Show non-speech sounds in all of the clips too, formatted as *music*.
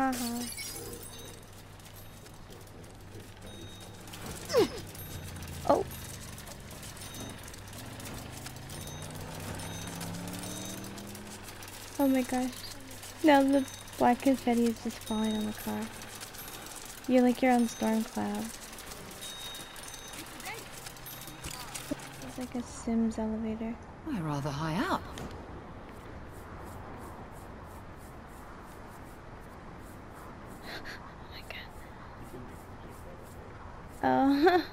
Haha. oh. Oh my gosh. Now the black confetti is just falling on the car. You're like you're on storm cloud. It's like a Sims elevator. We're rather high up. Oh my god. Oh.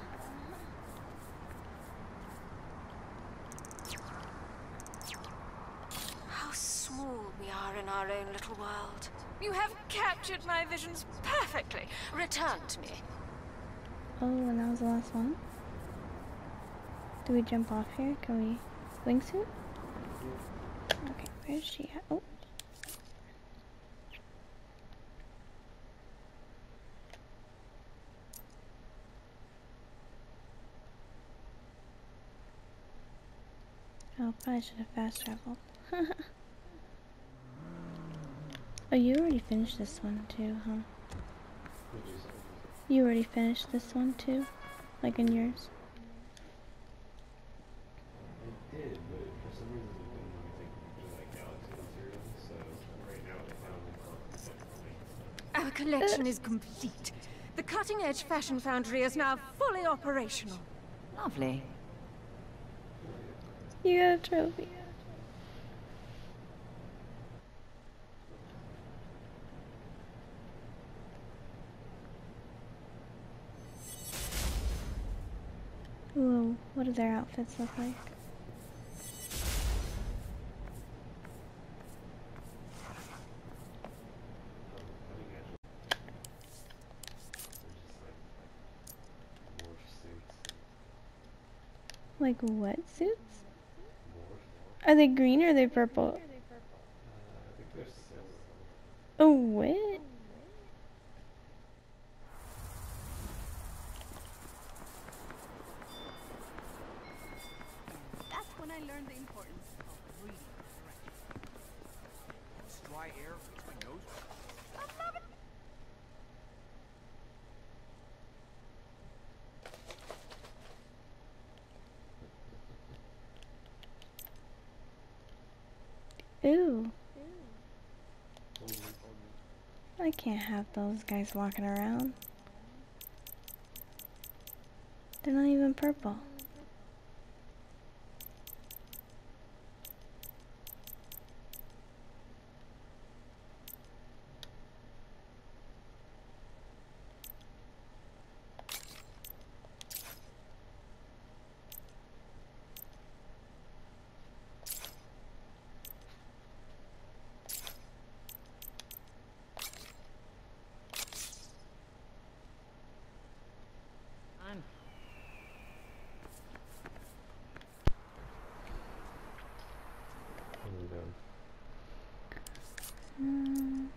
How small we are in our own little world. You have captured my visions perfectly. Return to me. oh, and that was the last one. Do we jump off here? Can we wingsuit? Okay, where's she at? Oh. Oh, probably should have fast traveled. *laughs* oh, you already finished this one too, huh? You already finished this one too? Like in yours? I did, but for some reason it didn't let me take pictures of like galaxy material, so right now it found it for. Our collection is complete. The cutting edge fashion foundry is now fully operational. Lovely. You got a trophy. Ooh, what do their outfits look like? Like what suits? Are they green or are they purple? Oh, what? I can't have those guys walking around. They're not even purple. I'm What are we doing? Mm.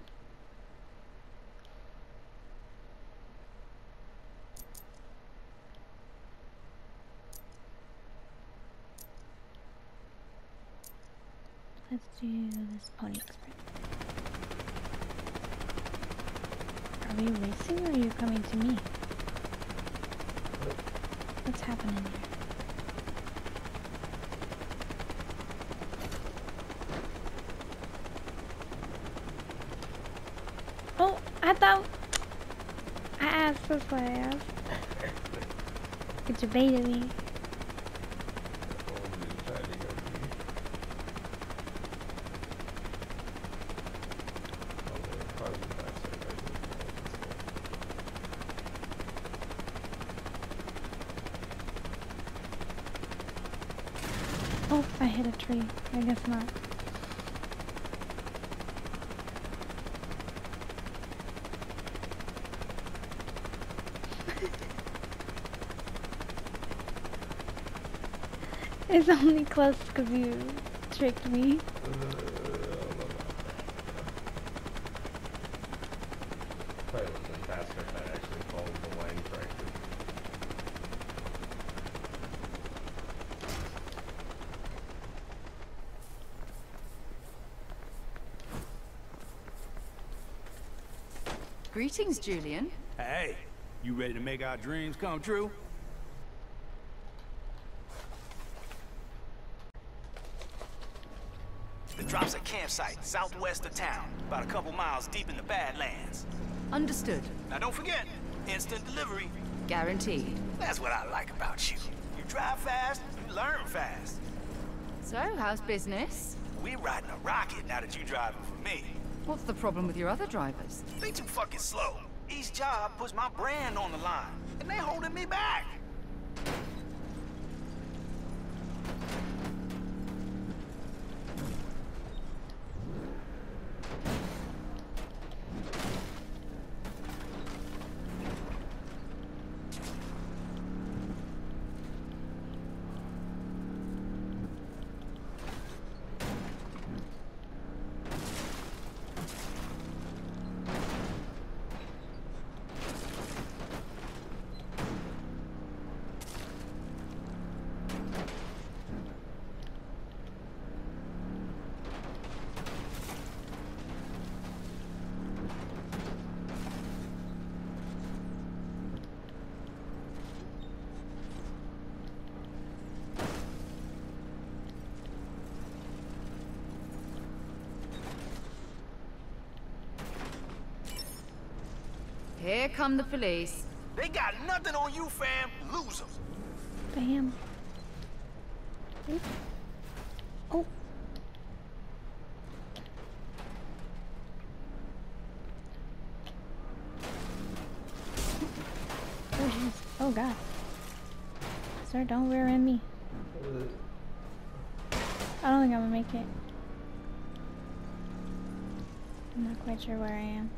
Let's do this Pony Express. Are we racing or are you coming to me? What's happening here? Oh, I thought I asked. That's why I asked. It debated me. Oh, I'm just trying to go to Oh, the cars in the backside right there. I hit a tree. I guess not. *laughs* it's only close because you tricked me. Probably faster if I actually followed the line correctly. Greetings, Julian. Hey, you ready to make our dreams come true? The drop's a campsite southwest of town, about a couple miles deep in the Badlands. Understood. Now don't forget, instant delivery. Guaranteed. That's what I like about you. You drive fast, you learn fast. So, how's business? We're riding a rocket now that you're driving for me. What's the problem with your other drivers? They too fucking slow. Each job puts my brand on the line, and they holding me back. Here come the police. They got nothing on you, fam. Lose 'em. Bam. Oop. Oh. Oh, jeez. Oh, God. Sir, don't rear end me. I don't think I'm gonna make it. I'm not quite sure where I am.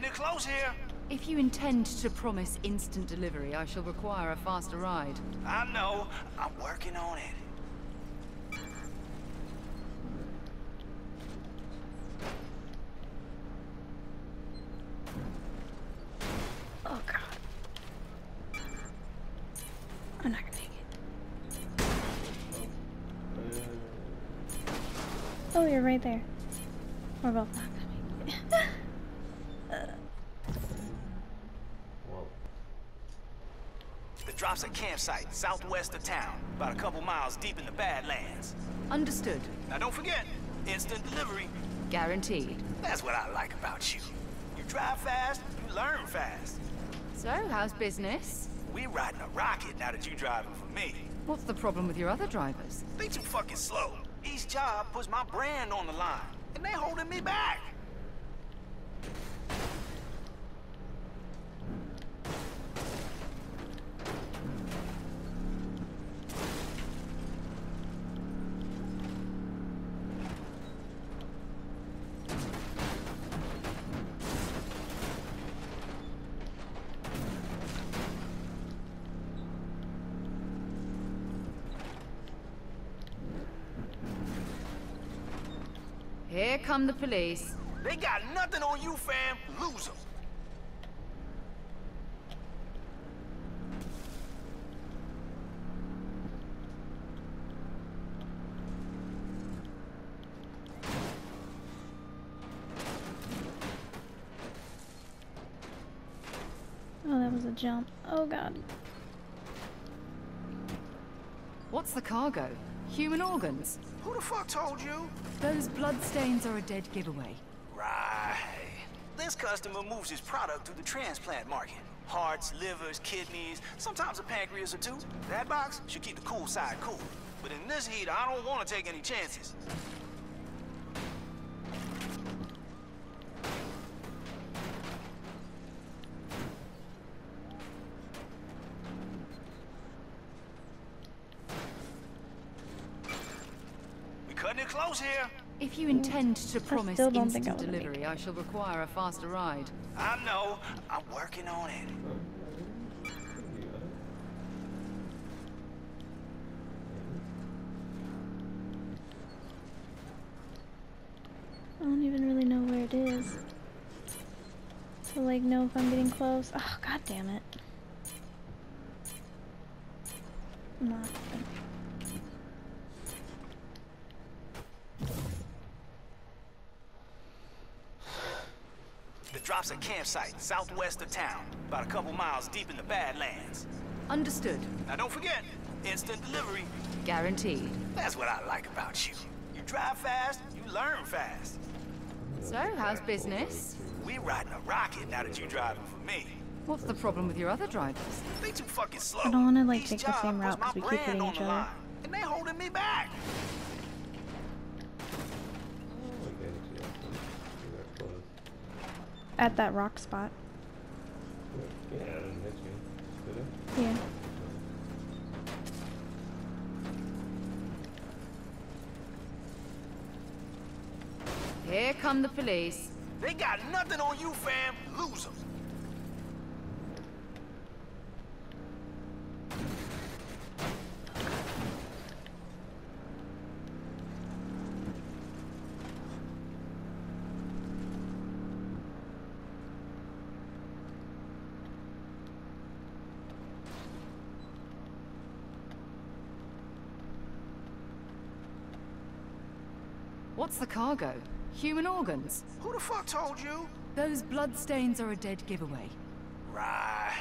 We cutting it close here. If you intend to promise instant delivery, I shall require a faster ride. I know. I'm working on it. Oh, God. I'm not gonna make it. Oh, you're right there. We're both not gonna make it. Well, The drop's a campsite southwest of town, about a couple miles deep in the Badlands. Understood. Now don't forget, instant delivery. Guaranteed. That's what I like about you. You drive fast, you learn fast. So, how's business? We're riding a rocket now that you're driving for me. What's the problem with your other drivers? They too fucking slow. Each job puts my brand on the line, and they holding me back. Here come the police. They got nothing on you, fam. Lose 'em. oh, that was a jump. Oh, God. What's the cargo? Human organs? Who the fuck told you? Those bloodstains are a dead giveaway. Right. This customer moves his product to the transplant market. Hearts, livers, kidneys, sometimes a pancreas or two. That box should keep the cool side cool. But in this heat, I don't want to take any chances. If you intend to promise still I instant wanna delivery, I shall require a faster ride. I know. I'm working on it. I don't even really know where it is. To like know if I'm getting close. Oh god damn it. I'm not. The Drops a campsite southwest of town, about a couple miles deep in the Badlands. Understood. Now don't forget, instant delivery. Guaranteed. That's what I like about you. You drive fast, you learn fast. So, how's business? We're riding a rocket now that you're driving for me. What's the problem with your other drivers? They too fucking slow. I don't wanna, like, Each take the same puts route my 'cause we keep brand hitting each other. line, And they holding me back. Like they actually have to do that close. At that rock spot. Yeah, it didn't hit me. Did it? Yeah. Here come the police. They got nothing on you, fam. Lose What's the cargo? Human organs? Who the fuck told you? Those bloodstains are a dead giveaway. Right.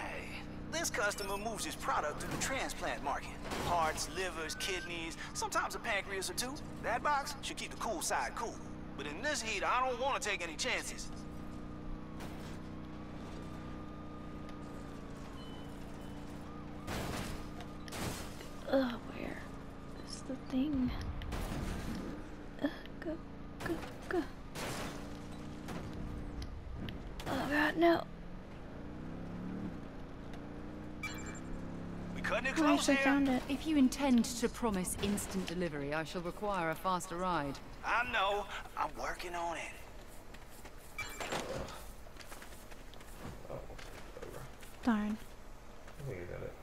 This customer moves his product through the transplant market. Hearts, livers, kidneys, sometimes a pancreas or two. That box should keep the cool side cool. But in this heat, I don't want to take any chances. Ugh, where is the thing? Ugh, go, go, go. Oh god, no. We cutting it I close actually here. found it. If you intend to promise instant delivery, I shall require a faster ride. I know. I'm working on it. Darn. I think I got it.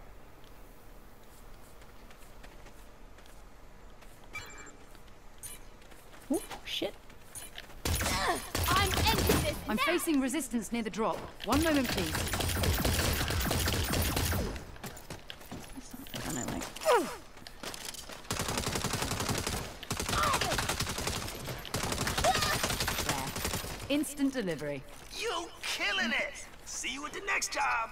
Oh, shit. I'm ending this I'm facing resistance near the drop. One moment, please. That's not the like. Instant delivery. You killing it. See you at the next job.